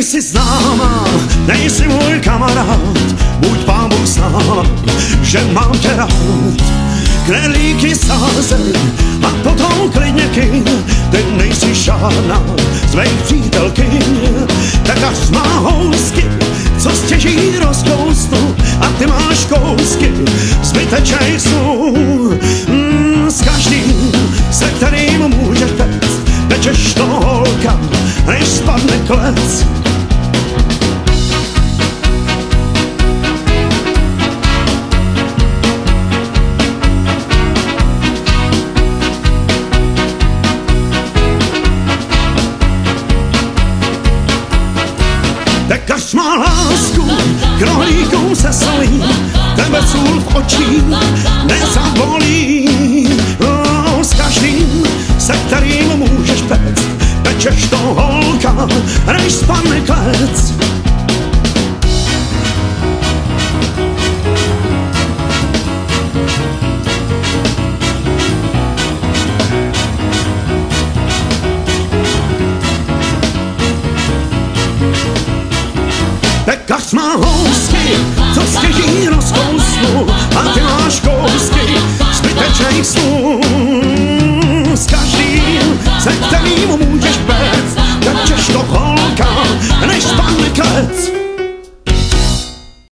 Nejsi známá, nejsi můj kamarád, buď pán Bůh s náma, že mám tě rád. Knelíky sázej a potom klidně kin, ty nejsi žádná z mých přítelkyň. Tak až má housky, co stěží rozkousnu a ty máš kousky zbytečných snů. Mm, s každým, se kterým můžeš pect, tečeš to holka, než spadne klec. Pekař má lásku, k rohlíkům se solí, tebe sůl v očích nezabolí. S každým, se kterým můžeš péct, pečeš to holka, než spadne klec. má housky, co stěží rozkousnu, a ty máš kousky zbytečných snů. S každým, se kterým můžeš být,